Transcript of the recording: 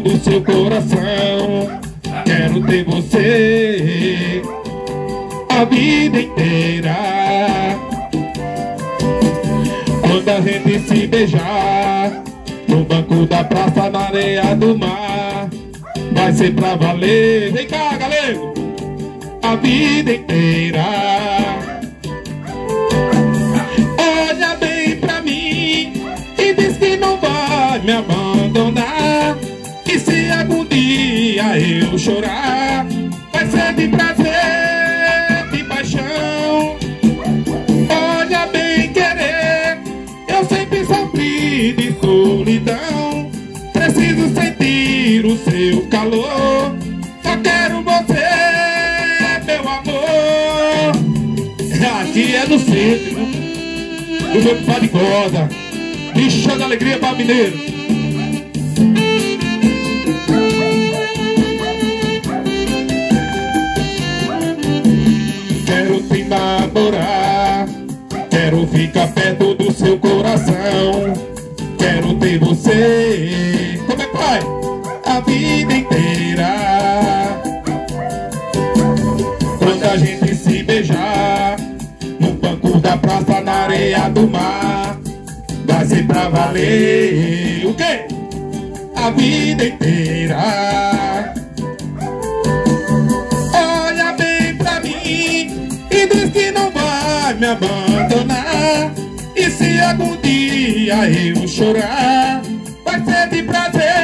do seu coração. Quero ter você a vida inteira. Quando a gente se beijar no banco da praça, na areia do mar, vai ser pra valer. Vem cá, galera! A vida inteira. Olha bem pra mim e diz que não vai me abandonar. Seu calor. Só quero você, meu amor. Aqui é no centro, do meu pai de corda. Bicha da alegria para mineiro. Quero te namorar, quero ficar perto do seu coração. Quero ter você, A vida inteira. Quando a gente se beijar, no banco da praça, na areia do mar, vai ser pra valer. O quê? A vida inteira. Olha bem pra mim e diz que não vai me abandonar. E se algum dia eu chorar, vai ser de prazer,